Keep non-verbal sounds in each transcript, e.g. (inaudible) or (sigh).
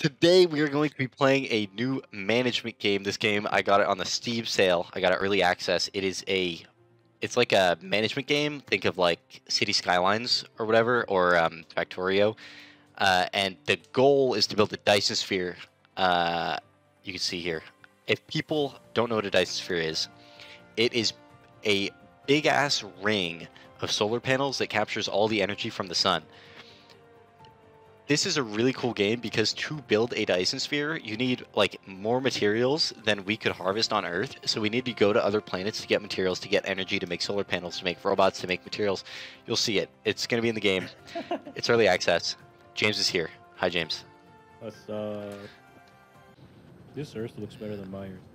Today we are going to be playing a new management game. This game I got it on the Steam sale. I got it early access. It is a it's like a management game. Think of like City Skylines or whatever, or um, Factorio. Uh, and the goal is to build a Dyson sphere. Uh, you can see here. If people don't know what a Dyson sphere is, it is a big ass ring of solar panels that captures all the energy from the sun. This is a really cool game because to build a Dyson sphere, you need like more materials than we could harvest on Earth. So we need to go to other planets to get materials, to get energy, to make solar panels, to make robots, to make materials. You'll see it. It's going to be in the game. (laughs) it's early access. James is here. Hi, James. What's uh this Earth looks better than my Earth.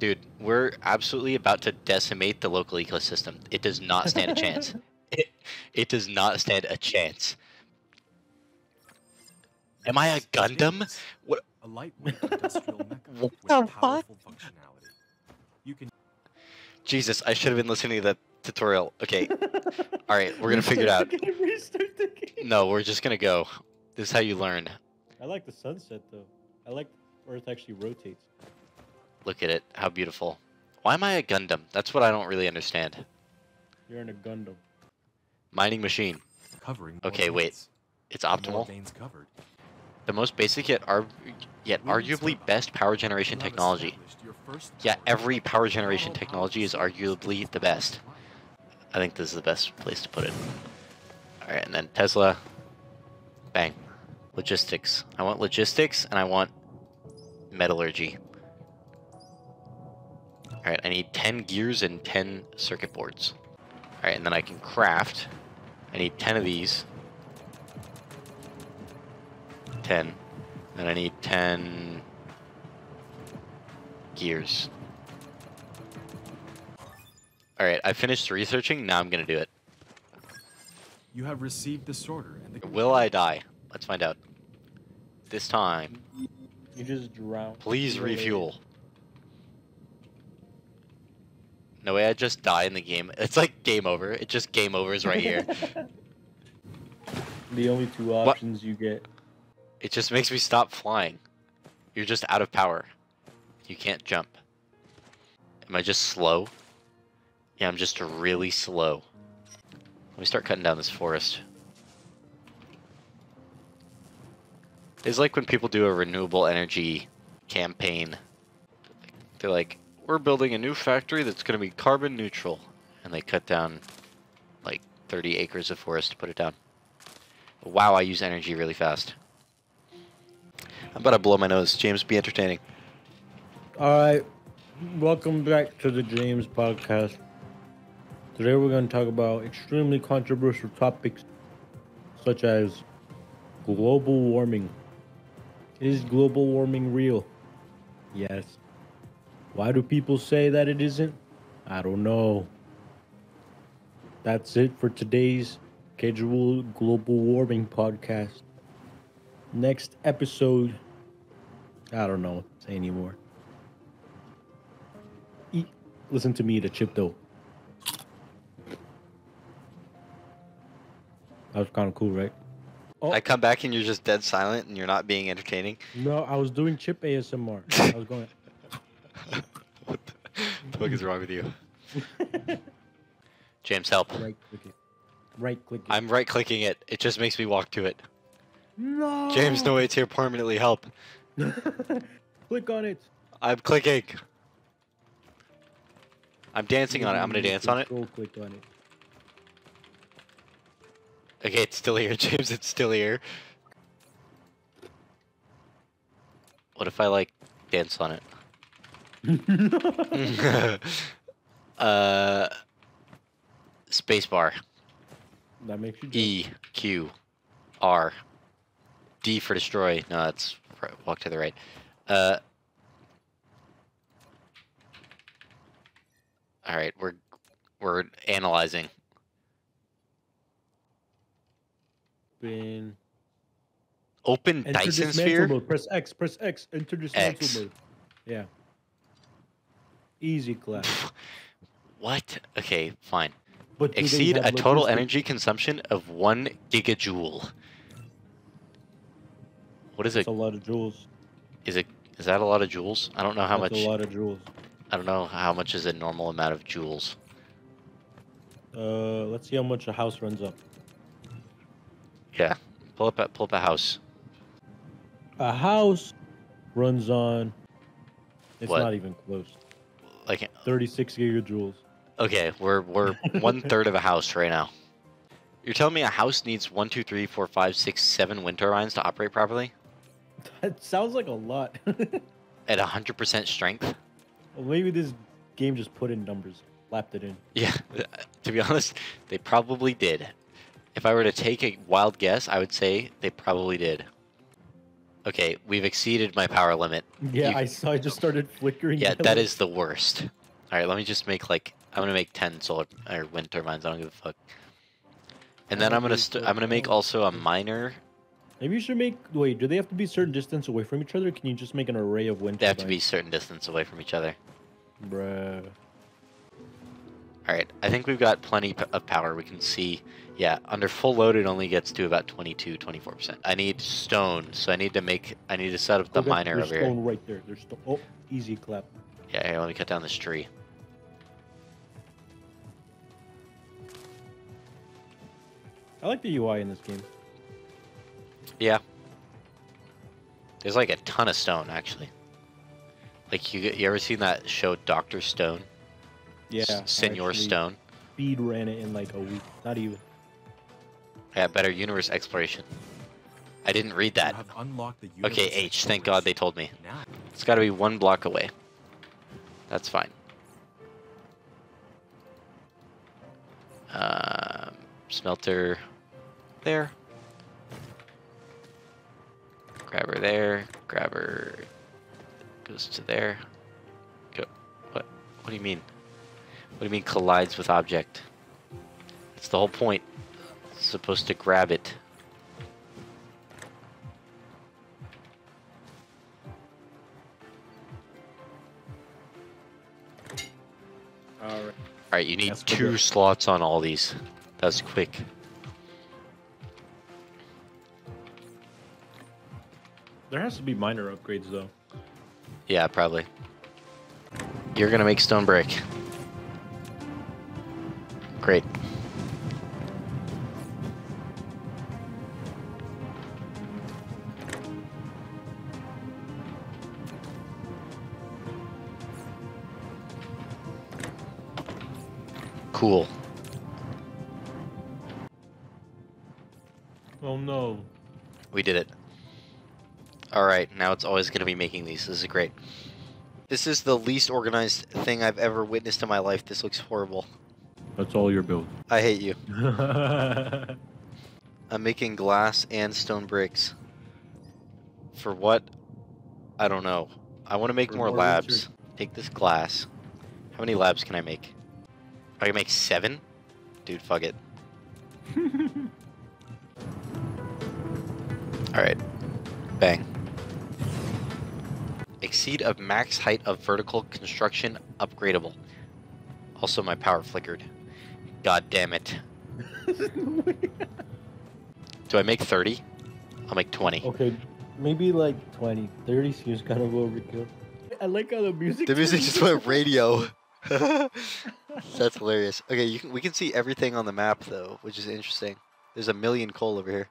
Dude, we're absolutely about to decimate the local ecosystem. It does not stand a chance. (laughs) It, it does not stand a chance. Am I a Gundam? What? A lightweight industrial (laughs) mecha What with the fuck? powerful functionality. You can Jesus, I should have been listening to that tutorial. Okay. (laughs) All right, we're gonna figure it out. Restart the game, Restart the game. No, we're just gonna go. This is how you learn. I like the sunset though. I like Earth actually rotates. Look at it. How beautiful. Why am I a Gundam? That's what I don't really understand. You're in a Gundam. Mining machine. covering Okay, wait. It's The more optimal. veins covered, The most basic yet, yet arguably best power generation technology. established your first Yeah, every power generation technology is arguably the best. I think this is the best place to put it. All right, and then Tesla. Bang. Logistics. I want logistics and I want metallurgy. All right, I need 10 gears and 10 circuit boards. All right, and then I can craft. I need 10 of these. 10. And I need 10 gears. All right, I finished researching. Now I'm going to do it. You have received this order, and the Will I die? Let's find out. This time. You just drown. Please You're away. refuel. No way I just die in the game. It's like game over. It just game over is right here. (laughs) the only two options you get. It just makes me stop flying. You're just out of power. You can't jump. Am I just slow? Yeah, I'm just really slow. Let me start cutting down this forest. It's like when people do a renewable energy campaign. They're like, we're building a new factory that's going to be carbon neutral. And they cut down like 30 acres of forest to put it down. Wow, I use energy really fast. I'm about to blow my nose. James, be entertaining. Alright. Welcome back to the James Podcast. Today we're going to talk about extremely controversial topics such as global warming. Is global warming real? Yes. Why do people say that it isn't? I don't know. That's it for today's casual global warming podcast. Next episode, I don't know what to say anymore. Eat, listen to me a chip though. That was kind of cool, right? Oh, I come back and you're just dead silent and you're not being entertaining. no, I was doing chip ASMR. (laughs) I was going. what the, the fuck is wrong with you? (laughs) James, help. right click it. Right click it. I'm right clicking it. It just makes me walk to it. No. James, no, way it's here permanently. Help. (laughs) click on it. I'm clicking. I'm dancing on it. I'm gonna dance on it. Click on it. Okay, it's still here, (laughs) James. It's still here. What if I like dance on it? (laughs) uh, spacebar. that makes you. jump. E Q R D for destroy. No, that's right, walk to the right. Uh. All right, we're we're analyzing. Spin. Open Enter Dyson sphere. mode. Press X. Press X. Enter dismantle X. mode. Yeah. Easy class. (laughs) What? Okay, fine. But Exceed a total energy consumption of one gigajoule. What is It's it? a lot of joules. Is it? Is that a lot of joules? I don't know how That's much. A lot of joules. I don't know how much is a normal amount of joules. Uh, let's see how much a house runs up. Yeah. Pull up a pull up a house. A house runs on. It's What? not even close. Like, 36 gigajoules. okay, we're we're (laughs) one third of a house right now. You're telling me a house needs one, two, three, four, five, six, seven wind turbines to operate properly (laughs) That sounds like a lot. (laughs) at hundred percent strength? well, maybe this game just put in numbers, lapped it in. Yeah. (laughs) To be honest, they probably did. If I were to take a wild guess, I would say they probably did. Okay, we've exceeded my power limit. Yeah, You- I saw. I just started flickering. Yeah, that is the worst. All right, let me just make like I'm gonna make ten solar or wind turbines. I don't give a fuck. And then I'm gonna st- I'm gonna make also a miner. Maybe you should make. Wait, do they have to be a certain distance away from each other? Can you just make an array of wind They have to be turbines? certain distance away from each other. Bruh. All right, I think we've got plenty of power. We can see. Yeah, under full load, it only gets to about 22, 24 percent. I need stone, so I need to make. I need to set up the Oh, miner over here. stone right there. There's stone. Oh, easy clap. Yeah, here, let me cut down this tree. I like the UI in this game. Yeah. There's like a ton of stone actually. Like you, you ever seen that show Doctor Stone? Yeah, S- I Senor Stone. Speed ran it in like a week. Not even. Yeah, better universe exploration. I didn't read that. You have unlocked the Okay, universe's H. Thank God they told me. Now, It's got to be one block away. That's fine. Um, smelter there. Grabber there. Grabber goes to there. Go. What? What do you mean? What do you mean collides with object? It's the whole point. It's supposed to grab it. All right. All right, you need That's two slots on all these. That's quick. There has to be minor upgrades though. Yeah, probably. You're gonna make stone brick. Great. Cool. Oh no. We did it. Alright, now it's always going to be making these. This is great. This is the least organized thing I've ever witnessed in my life. This looks horrible. That's all your build. I hate you. (laughs) I'm making glass and stone bricks. For what? I don't know. I want to make For more more labs. research. Take this glass. How many labs can I make? I can make seven? Dude, fuck it. (laughs) Alright. Bang. Exceed of max height of vertical construction upgradable. Also, my power flickered. God damn it. (laughs) Do I make 30? I'll make 20. okay, maybe like 20. 30 seems kind of overkill. I like how the music. The music turns just went radio. (laughs) (laughs) That's hilarious. Okay, you can, we can see everything on the map though, which is interesting. There's a million coal over here.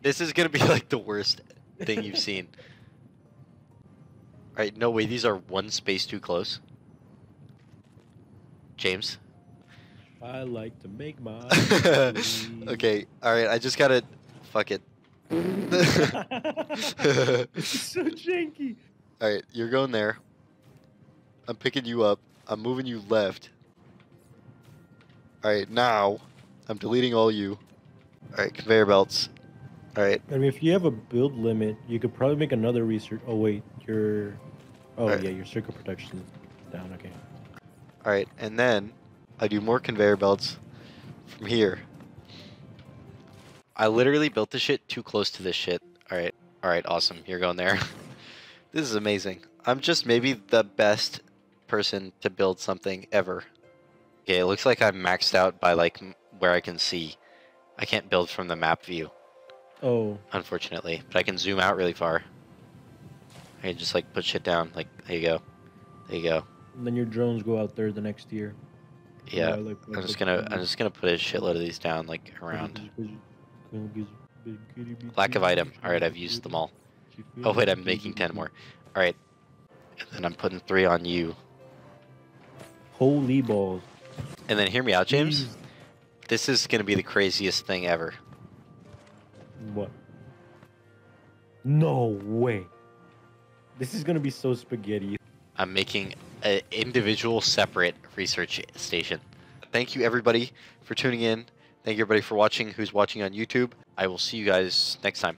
This is gonna be like the worst thing you've seen. Alright, no way, these are one space too close. James? I like to make my. (laughs) okay, alright, I just gotta. Fuck it. (laughs) so janky. Alright, you're going there. I'm picking you up. I'm moving you left. Alright, now I'm deleting all you. Alright, conveyor belts. Alright, I mean, if you have a build limit, you could probably make another research. Oh wait, your. Oh Alright. yeah, your circle protection is down. Okay. alright, and then I do more conveyor belts from here. I literally built this shit too close to this shit. Alright, alright, awesome. You're going there. (laughs) this is amazing. I'm just maybe the best person to build something ever. Okay, it looks like I'm maxed out by like where I can see. I can't build from the map view. Oh, unfortunately. But I can zoom out really far. I just like put shit down. Like there you go, there you go. and then your drones go out there the next year. Yeah, like, I'm just gonna I'm just gonna put a shitload of these down like around. Lack of item. All right, I've used them all. Oh wait, I'm making ten more. All right, and then I'm putting three on you. Holy balls. And then hear me out, James. Jeez. This is gonna be the craziest thing ever. What? No way. This is gonna be so spaghetti. I'm making an individual separate research station. Thank you everybody for tuning in. Thank you everybody for watching who's watching on YouTube. I will see you guys next time.